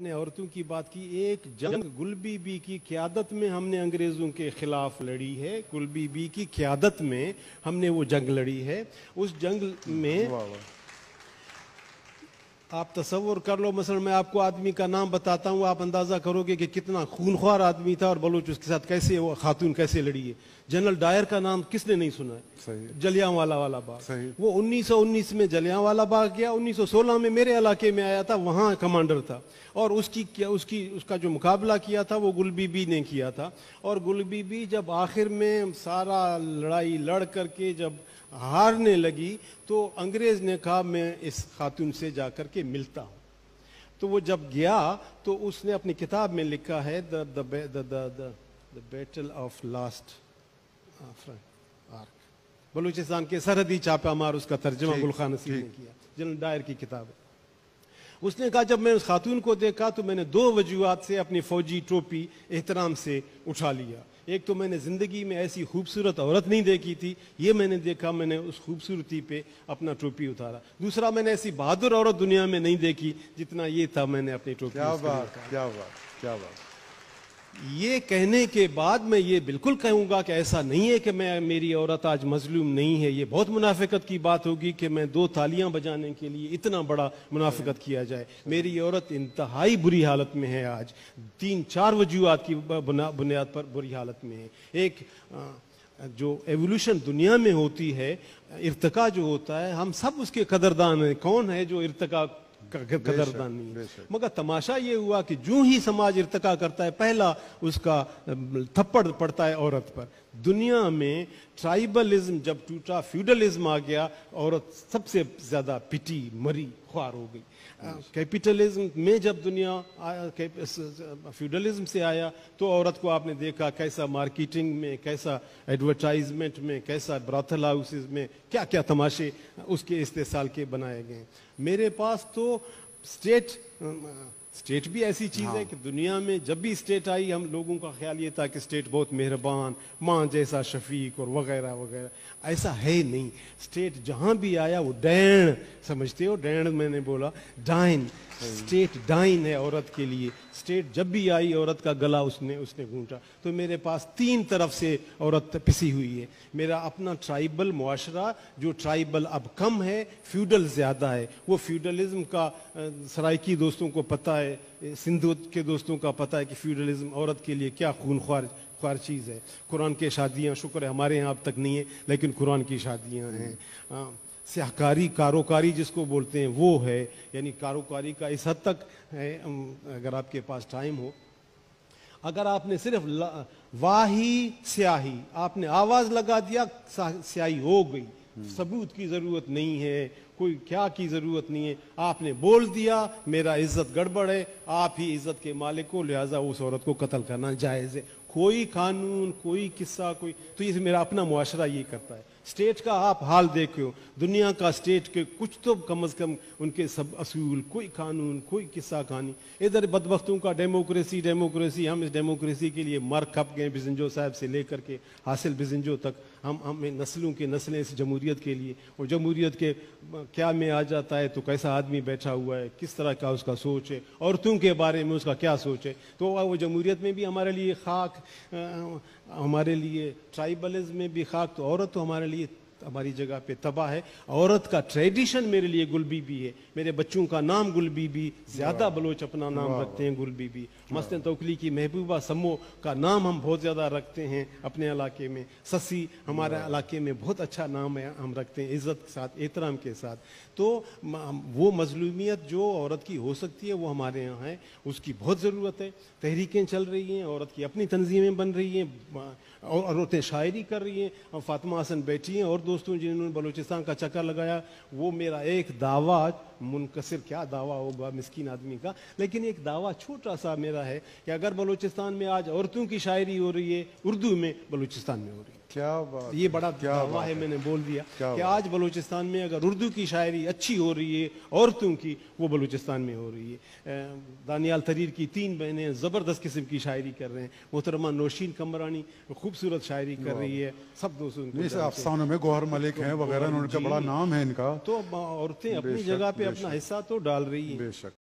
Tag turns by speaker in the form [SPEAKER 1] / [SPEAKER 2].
[SPEAKER 1] ने औरतों की बात की, एक जंग गुलबी बी की क्यादत में हमने अंग्रेज़ों के खिलाफ लड़ी है। गुलबी बी की क्यादत में हमने वो जंग लड़ी है। उस जंग में आप तस्वुर कर लो मसलन मैं आपको आदमी का नाम बताता हूँ आप अंदाज़ा करोगे कि कितना खूनख्वार आदमी था और बलूच उसके साथ कैसे वो खातून कैसे लड़ी है। जनरल डायर का नाम किसने नहीं सुना है?
[SPEAKER 2] सही
[SPEAKER 1] जलियांवाला वाला बाग। वो 1919 में जलिया वाला बाग गया 1916 में मेरे इलाके में आया था वहाँ कमांडर था। और उसकी क्या उसकी उसका जो मुकाबला किया था वो गुल बीबी ने किया था। और गुल बीबी जब आखिर में सारा लड़ाई लड़ करके जब हारने लगी तो अंग्रेज़ ने कहा मैं इस खातून से जाकर के मिलता हूँ। तो वो जब गया तो उसने अपनी किताब में लिखा है the the the the the battle of last arc. Balochistan के सरहदी चापा मार उसका तर्जमा गुलखान नसीर ने किया जनरल डायर की किताब है। उसने कहा जब मैं उस खातून को देखा तो मैंने दो वजूहत से अपनी फौजी टोपी एहतराम से उठा लिया। एक तो मैंने ज़िंदगी में ऐसी खूबसूरत औरत नहीं देखी थी ये मैंने देखा मैंने उस खूबसूरती पे अपना टोपी उतारा। दूसरा मैंने ऐसी बहादुर औरत दुनिया में नहीं देखी जितना ये था मैंने अपनी टोपी
[SPEAKER 2] क्या बात क्या बात क्या बात।
[SPEAKER 1] ये कहने के बाद मैं ये बिल्कुल कहूँगा कि ऐसा नहीं है कि मैं, मेरी औरत आज मजलूम नहीं है। ये बहुत मुनाफिकत की बात होगी कि मैं दो तालियाँ बजाने के लिए इतना बड़ा मुनाफिकत किया जाए। मेरी औरत इंतहाई बुरी हालत में है आज। तीन, चार वजूहत की बुनियाद पर बुरी हालत में है। एक जो एवोल्यूशन दुनिया में होती है, इर्तका जो होता है, हम सब उसके कदरदान हैं। कौन है जो इर्तका कदरदान। नहीं है मगर तमाशा ये हुआ कि जो ही समाज इर्तका करता है पहला उसका थप्पड़ पड़ता है औरत पर। दुनिया में ट्राइबलिज्म जब टूटा फ्यूडलिज्म आ गया औरत सबसे ज़्यादा पिटी मरी ख्वार हो गई। कैपिटलिज्म में जब दुनिया फ्यूडलिज्म से आया तो औरत को आपने देखा कैसा मार्केटिंग में कैसा एडवर्टाइजमेंट में कैसा ब्राथल हाउसेज में क्या क्या तमाशे उसके इस्तेसाल के बनाए गए। मेरे पास तो स्टेट स्टेट भी ऐसी चीज़ हाँ। है। कि दुनिया में जब भी स्टेट आई हम लोगों का ख्याल ये था कि स्टेट बहुत मेहरबान माँ जैसा शफीक और वगैरह वगैरह। ऐसा है नहीं। स्टेट जहाँ भी आया वो डैण समझते हो? डैण मैंने बोला डाइन। स्टेट डाइन है औरत के लिए। स्टेट जब भी आई, औरत का गला उसने उसने घूटा तो मेरे पास तीन तरफ़ से औरत पिसी हुई है। मेरा अपना ट्राइबल मुआशरा, जो ट्राइबल अब कम है फ्यूडल ज़्यादा है। वो फ्यूडलिज्म का सराइकी दोस्तों को पता है, सिंधु के दोस्तों का पता है कि फ्यूडलिज्म औरत के लिए क्या खून ख्वार ख्वार चीज़ है। कुरान के शादियाँ, शुक्र है हमारे यहाँ अब तक नहीं है, लेकिन कुरान की शादियाँ हैं। स्याहकारी कारोकारी जिसको बोलते हैं वो है। यानी कारोकारी का इस हद तक है अगर आपके पास टाइम हो। अगर आपने सिर्फ़ वाही स्याही आपने आवाज़ लगा दिया स्याही हो गई। सबूत की ज़रूरत नहीं है कोई क्या की ज़रूरत नहीं है। आपने बोल दिया मेरा इज़्ज़त गड़बड़ है आप ही इज़्ज़त के मालिक को लिहाजा उस औरत को कत्ल करना जायज़ है। कोई कानून, कोई किस्सा, कोई तो ये मेरा अपना मुआशरा ये करता है। स्टेट का आप हाल देखो, दुनिया का स्टेट के कुछ तो कम अज कम उनके सब असूल, कोई कानून, कोई किस्सा कहानी। इधर बदबख्तों का डेमोक्रेसी डेमोक्रेसी, हम इस डेमोक्रेसी के लिए मर खप गए बिजंजो साहब से लेकर के, हासिल बिजंजो तक। हम, हमें नस्लों के नस्लें इस जमहूरियत के लिए, और जमहूरियत के, क्या में आ जाता है तो कैसा आदमी बैठा हुआ है, किस तरह का उसका सोच है, औरतों के बारे में उसका क्या सोच है? तो वो जमहूरियत में भी हमारे लिए खाक अ, हमारे लिए ट्राइबलिज्म में भी खाक तो औरत तो हमारे लिए हमारी जगह पे तबाह है। औरत का ट्रेडिशन मेरे लिए गुल बीबी है। मेरे बच्चों का नाम गुल बीबी ज़्यादा बलोच अपना नाम रखते हैं गुल बीबी मस्तिन तोकली की महबूबा सम्मो का नाम हम बहुत ज़्यादा रखते हैं अपने इलाके में। ससी हमारे इलाके में बहुत अच्छा नाम है हम रखते हैं इज़्ज़त के साथ एहतराम के साथ। तो वो मजलूमियत जो औरत की हो सकती है वो हमारे यहाँ है। उसकी बहुत ज़रूरत है। तहरीकें चल रही हैं औरत की अपनी तंजीमें बन रही हैं औरतें शायरी कर रही हैं। फातिमा हसन बैठी हैं और दोस्तों, जिन्होंने बलूचिस्तान का चक्कर लगाया, वो मेरा एक दावा, मुनकसर क्या दावा होगा मिस्किन आदमी का, लेकिन एक दावा छोटा सा मेरा है कि अगर बलूचिस्तान में आज औरतों की शायरी हो रही है, उर्दू में बलूचिस्तान में हो रही है।
[SPEAKER 2] क्या बात
[SPEAKER 1] ये बड़ा
[SPEAKER 2] क्या
[SPEAKER 1] दावा है मैंने बोल दिया कि आज बलूचिस्तान में अगर उर्दू की शायरी अच्छी हो रही है औरतों की वो बलूचिस्तान में हो रही है। दानियाल तरीर की तीन बहनें ज़बरदस्त किस्म की शायरी कर रहे हैं। मोहतरमा नौशीन कमरानी खूबसूरत शायरी कर रही है। सब दोस्तों।
[SPEAKER 2] अफसानों में गौहर मलिक हैं वगैरह उनका बड़ा नाम है इनका।
[SPEAKER 1] तो औरतें अपनी जगह पे अपना हिस्सा तो डाल रही है।
[SPEAKER 2] बेशक।